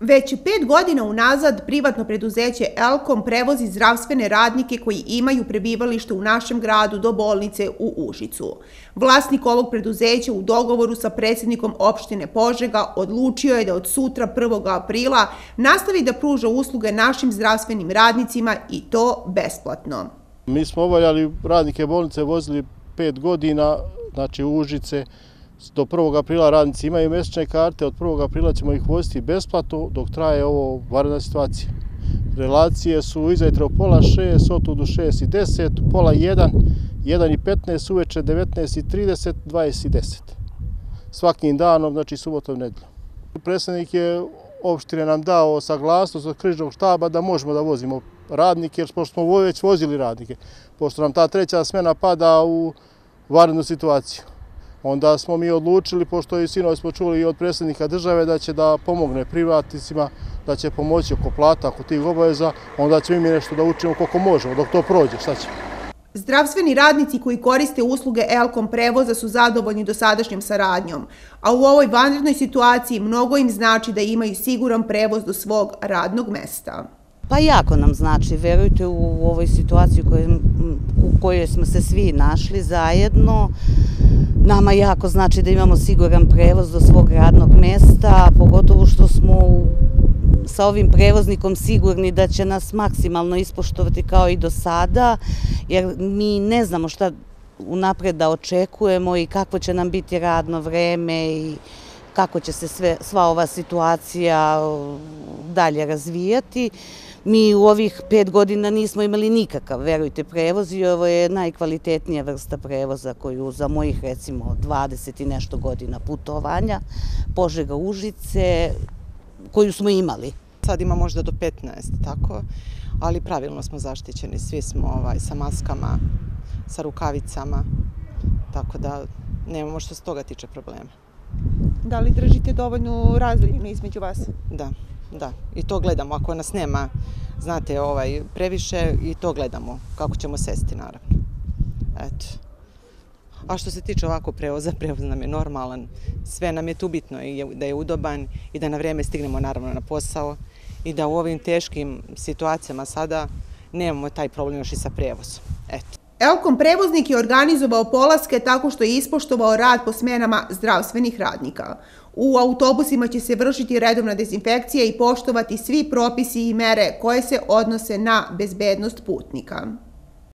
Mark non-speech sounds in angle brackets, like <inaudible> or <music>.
Već pet godina unazad privatno preduzeće Elkom prevozi zdravstvene radnike koji imaju prebivalište u našem gradu do bolnice u Užicu. Vlasnik ovog preduzeća u dogovoru sa predsjednikom opštine Požega odlučio je da od sutra 1. aprila nastavi da pruža usluge našim zdravstvenim radnicima i to besplatno. Mi smo ovaljali radnike bolnice, vozili pet godina, znači u Užice, do 1. aprila radnici imaju mjesečne karte, od 1. aprila ćemo ih voziti besplatno dok traje ovo varna situacija. Relacije su izajtra u pola 6, otud u 6 i 10, pola 1, 1 i 15, uveče 19 i 30, 20 i 10. Svakim danom, znači subotom i nedeljom. Predsjednik je opštine nam dao saglasnost od križnog štaba da možemo da vozimo radnike, jer smo već vozili radnike, pošto nam ta treća smena pada u varnu situaciju onda smo mi odlučili, pošto i sinovi smo čuli i od predsjednika države, da će da pomogne privatnicima, da će pomoći oko plata, oko tih obaveza, onda ćemo mi nešto da učimo koliko možemo, dok to prođe, šta ćemo. Zdravstveni radnici koji koriste usluge Elkom prevoza su zadovoljni dosadašnjom saradnjom, a u ovoj vanrednoj situaciji mnogo im znači da imaju siguran prevoz do svog radnog mesta. Pa jako nam znači, verujte, u ovoj situaciji u kojoj smo se svi našli zajedno, Nama jako znači da imamo siguran prevoz do svog radnog mesta, pogotovo što smo sa ovim prevoznikom sigurni da će nas maksimalno ispoštovati kao i do sada, jer mi ne znamo šta unapred da očekujemo i kako će nam biti radno vreme i kako će se sva ova situacija dalje razvijati. Mi u ovih pet godina nismo imali nikakav, verujte, prevoz i ovo je najkvalitetnija vrsta prevoza koju za mojih, recimo, 20 i nešto godina putovanja, Požega Užice, koju smo imali. Sad ima možda do 15, tako, ali pravilno smo zaštićeni. Svi smo ovaj, sa maskama, sa rukavicama, tako da nemamo što se toga tiče problema. Da li držite dovoljnu razlijenu između vas? Da da. I to gledamo. Ako nas nema, znate, ovaj, previše, i to gledamo. Kako ćemo sesti, naravno. Eto. A što se tiče ovako prevoza, <laughs> prevoz nam je normalan. Sve nam je tu bitno i da je udoban i da na vrijeme stignemo naravno na posao i da u ovim teškim situacijama sada nemamo taj problem još i sa prevozom. Eto. Elkom prevoznik je organizovao polaske tako što je ispoštovao rad po smenama zdravstvenih radnika. U autobusima će se vršiti redovna dezinfekcija i poštovati svi propisi i mere koje se odnose na bezbednost putnika.